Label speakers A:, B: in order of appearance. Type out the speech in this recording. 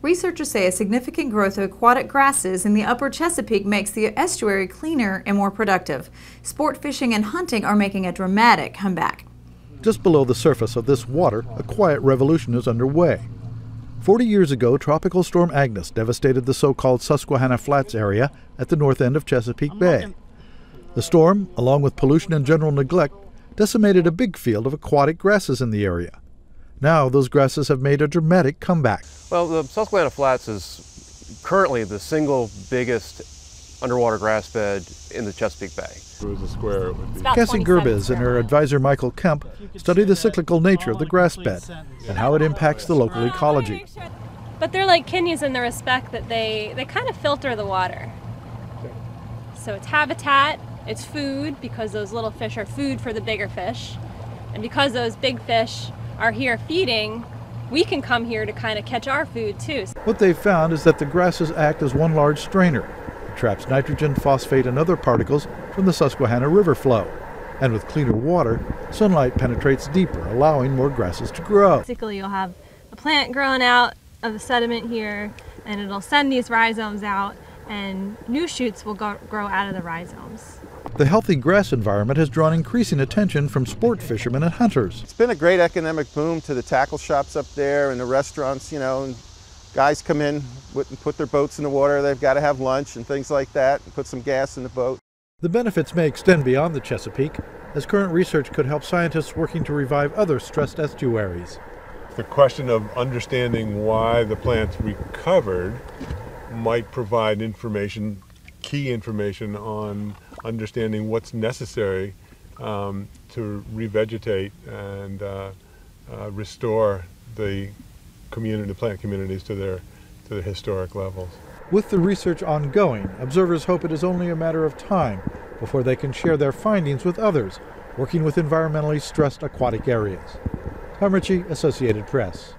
A: Researchers say a significant growth of aquatic grasses in the upper Chesapeake makes the estuary cleaner and more productive. Sport fishing and hunting are making a dramatic comeback.
B: Just below the surface of this water, a quiet revolution is underway. Forty years ago, Tropical Storm Agnes devastated the so called Susquehanna Flats area at the north end of Chesapeake Bay. The storm, along with pollution and general neglect, decimated a big field of aquatic grasses in the area. Now those grasses have made a dramatic comeback.
C: Well, the Susquehanna Flats is currently the single biggest underwater grass bed in the Chesapeake Bay.
D: It was a square, it would be.
B: Cassie Gurbisz and her advisor Michael Kemp study the cyclical nature of the grass bed and how it impacts the local ecology.
E: But they're like kennies in the respect that they, they kind of filter the water. So it's habitat, it's food because those little fish are food for the bigger fish. And because those big fish are here feeding, we can come here to kind of catch our food too.
B: What they've found is that the grasses act as one large strainer. It traps nitrogen, phosphate, and other particles from the Susquehanna River flow. And with cleaner water, sunlight penetrates deeper, allowing more grasses to grow.
E: Basically, you'll have a plant growing out of the sediment here, and it'll send these rhizomes out, and new shoots will go, grow out of the rhizomes.
B: The healthy grass environment has drawn increasing attention from sport fishermen and hunters.
F: It's been a great economic boom to the tackle shops up there and the restaurants, you know, and guys come in and put their boats in the water, they've got to have lunch and things like that, and put some gas in the boat.
B: The benefits may extend beyond the Chesapeake, as current research could help scientists working to revive other stressed estuaries.
D: The question of understanding why the plants recovered might provide information, key information on understanding what's necessary um, to revegetate and uh, uh, restore the community, plant communities to their to their historic levels.
B: With the research ongoing, observers hope it is only a matter of time before they can share their findings with others working with environmentally stressed aquatic areas. Tom Ritchie, Associated Press.